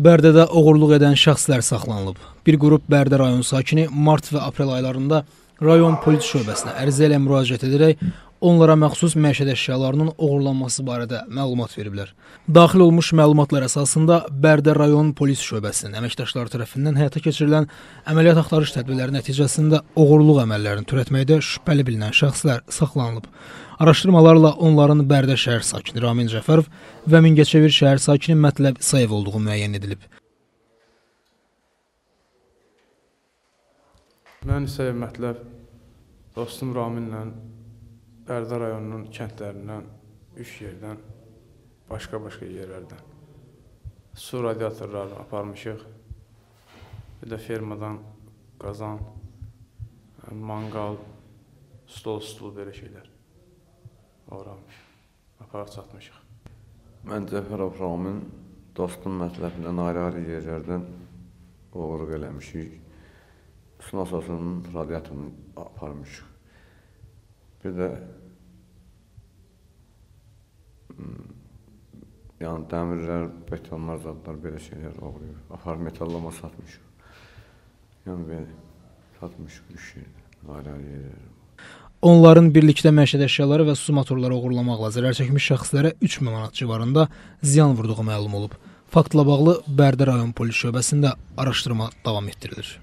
Bərdədə oğurluq edən şəxslər saxlanılıb. Bir qrup Bərdə rayon sakini mart və aprel aylarında rayon polis şöbəsinə ərizə ilə müraciət edərək onlara məxsus məişət əşyalarının oğurlanması barədə məlumat veriblər. Daxil olmuş məlumatlar əsasında Bərdə rayon polis şöbəsinin əməkdaşları tərəfindən həyata keçirilən əməliyyat axtarış tədbirləri nəticəsində oğurluq əməllərini törətməkdə şübhəli bilinən şəxslər saxlanılıb. Araşdırmalarla onların Bərdə şəhər sakini Ramin Cəfərov və Mingəçevir şəhər sakini Mətləb İsayev olduğu müəyyən edilib. Mən isə mətləb dostum Raminlə Bərdə rayonunun kəndlərindən, üç yerdən, başqa-başqa yerlərdən su radiatorları aparmışıq. Bir də fermadan qazan, manqal, stol, stul belə şeylər uğramış. Aparıb çatmışıq. Mən Cəfərov Ramin, dostum mətləblə ayrı-ayrı yerlərdən oğurluq eləmişik. Su nasosunun radiatorunu aparmışıq. Bir də mm, yəni dəmirlər, betonlar, zadlar belə şeylər oğurlayıb. Apar metallama satmışıq. Yəni belə satmışıq üç yerdə, ayrı-ayrı yerlərdə. Onların birlikdə məişət əşyaları və su motorları oğurlamaqla zərər çəkmiş şəxslərə 3000 manat civarında ziyan vurduğu məlum olub. Faktla bağlı Bərdə rayon polis şöbəsində araşdırma davam etdirilir.